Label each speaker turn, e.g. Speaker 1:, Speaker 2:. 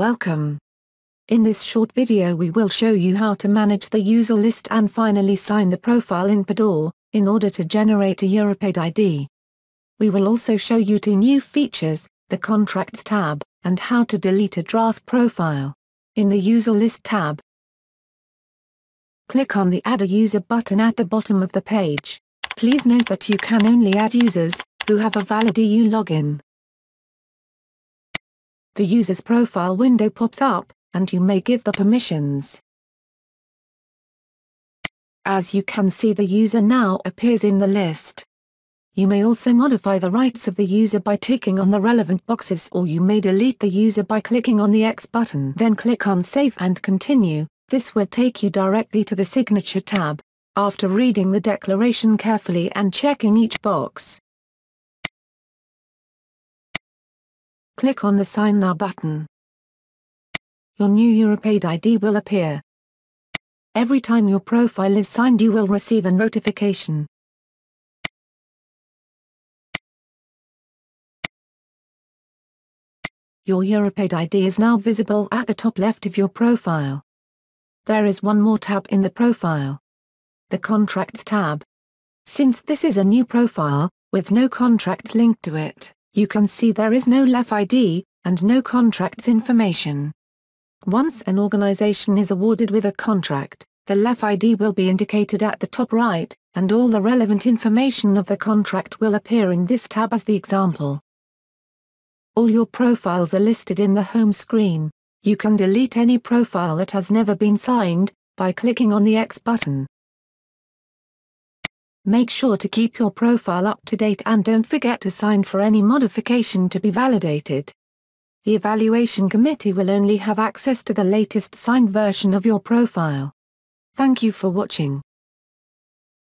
Speaker 1: Welcome. In this short video we will show you how to manage the user list and finally sign the profile in PADOR, in order to generate a EuropeAid ID. We will also show you two new features, the Contracts tab, and how to delete a draft profile. In the User List tab, click on the Add a User button at the bottom of the page. Please note that you can only add users who have a valid EU login. The user's profile window pops up, and you may give the permissions. As you can see the user now appears in the list. You may also modify the rights of the user by ticking on the relevant boxes or you may delete the user by clicking on the X button. Then click on Save and Continue, this will take you directly to the Signature tab. After reading the declaration carefully and checking each box, click on the Sign Now button your new EuropeAid ID will appear. Every time your profile is signed you will receive a notification. Your EuropeAid ID is now visible at the top left of your profile. There is one more tab in the profile. The Contracts tab. Since this is a new profile, with no contracts linked to it, you can see there is no LEF ID, and no contracts information. Once an organization is awarded with a contract, the LEF ID will be indicated at the top right, and all the relevant information of the contract will appear in this tab as the example. All your profiles are listed in the home screen. You can delete any profile that has never been signed, by clicking on the X button. Make sure to keep your profile up to date and don't forget to sign for any modification to be validated. The evaluation committee will only have access to the latest signed version of your profile. Thank you for watching.